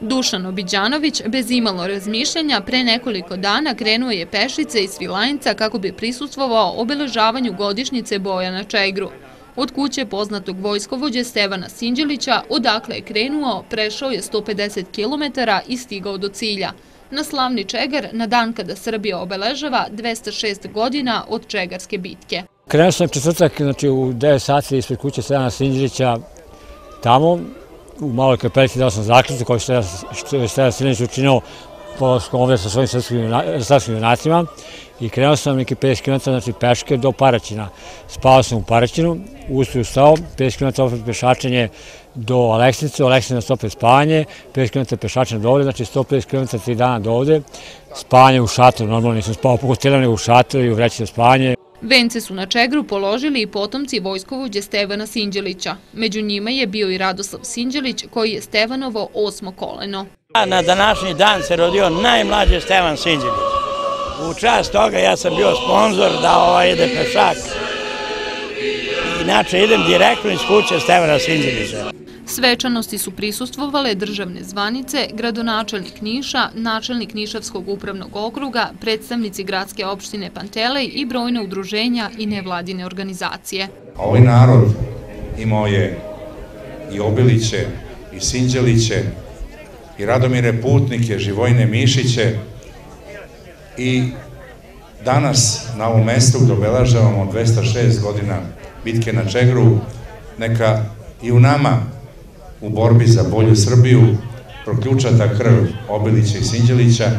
Dušan Obiđanović, bez imalo razmišljanja, pre nekoliko dana krenuo je pešice iz Svilajnca kako bi prisustvovao obeležavanju godišnjice boja na Čegru. Od kuće poznatog vojskovođe Stevana Sinđelića, odakle je krenuo, prešao je 150 km i stigao do cilja. Na slavni Čegar, na dan kada Srbija obeležava 206 godina od Čegarske bitke. Krenuo sam četvrtak, znači u 9 sati ispred kuće Stevana Sinđelića, tamo, u maloj kapelici dao sam zaključak koji je Stevan Sinđelić učinio polaskom ovde sa svojim srpskim junacima i krenuo sam neki 50 km, znači peške do Paraćina. Spao sam u Paraćinu, usto je ustao, 50 km opet pešačenje do Aleksnice, Aleksnica opet spavanje, 50 km pešačenje do ovde, znači 150 km 3 dana do ovde, spavanje u šatoru, normalno nisam spao po hotelu, nego u šatoru i u vreći za spavanje. Vence su na Čegru položili i potomci vojskovođe Stevana Sinđelića. Među njima je bio i Radoslav Sinđelić, koji je Stevanovo osmo koleno. Na današnji dan se rodio najmlađi Stevan Sinđelić. U čast toga ja sam bio sponsor da ovaj ide pešak. Inače idem direktno iz kuće Stevana Sinđelića. Svečanosti su prisustvovale državne zvanice, gradonačelnik Niša, načelnik Nišavskog upravnog okruga, predstavnici gradske opštine Pantelej i brojne udruženja i nevladine organizacije. Ovaj narod imao je i Obiliće, i Sinđeliće, i Radomire Putnike, Živojne Mišiće i danas na ovom mestu gdje obelažavamo 206 godina bitke na Čegru, neka i u nama u borbi za bolju Srbiju proključata krv Obilića i Sinđelića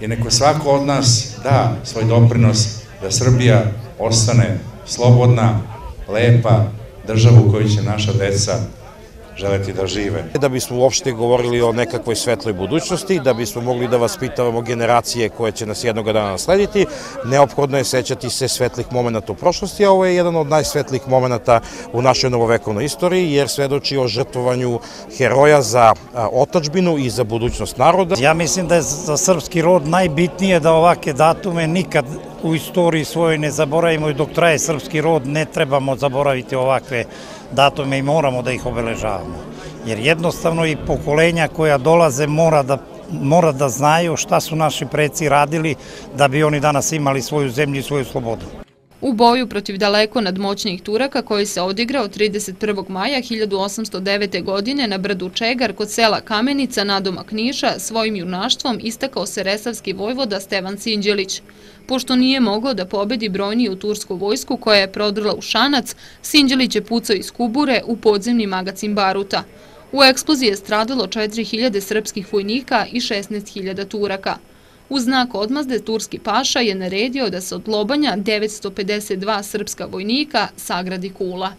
i neko svako od nas da svoj doprinos da Srbija ostane slobodna, lepa, državu u kojoj će naša deca želeti da žive. Da bismo uopšte govorili o nekakvoj svetloj budućnosti, da bismo mogli da vas pitavamo generacije koje će nas jednog dana naslediti, neophodno je sećati se svetlih momenta u prošlosti, a ovo je jedan od najsvetlih momenta u našoj novovekovnoj istoriji, jer svedoči o žrtvovanju heroja za otačbinu i za budućnost naroda. Ja mislim da je za srpski rod najbitnije da ovake datume nikad u istoriji svojoj ne zaboravimo i dok traje srpski rod ne trebamo zaboraviti ovakve datume i moramo da ih obeležavamo. Jer jednostavno i pokolenja koja dolaze mora da mora da znaju šta su naši preci radili da bi oni danas imali svoju zemlju i svoju slobodu. U boju protiv daleko nadmoćnijih Turaka koji se odigrao 31. maja 1809. godine na brdu Čegar kod sela Kamenica nadomak Niša svojim junaštvom istakao se resavski vojvoda Stevan Sinđelić. Pošto nije mogao da pobedi brojniju tursku vojsku koja je prodrla u Šanac, Sinđelić je pucao iz Kubure u podzemni magacin Baruta. U eksploziji je stradalo 4000 srpskih vojnika i 16.000 Turaka. U znak odmazde Turski paša je naredio da se od lobanja 952 srpska vojnika sagradi kula.